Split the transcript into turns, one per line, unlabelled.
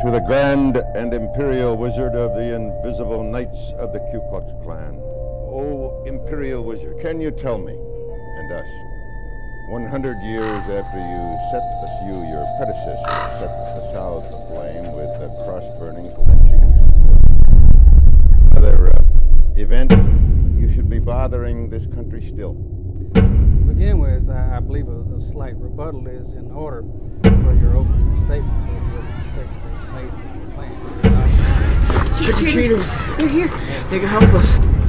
To the Grand and Imperial Wizard of the Invisible Knights of the Ku Klux Klan. Oh, Imperial Wizard, can you tell me and us, 100 years after you set the, you, your predecessor, set the South aflame with the cross-burning, lynchings, another uh, event, you should be bothering this country still?
To begin with, I, I believe a, a, slight rebuttal is in order plan.
Trick-or-treaters, they're here. They can help us.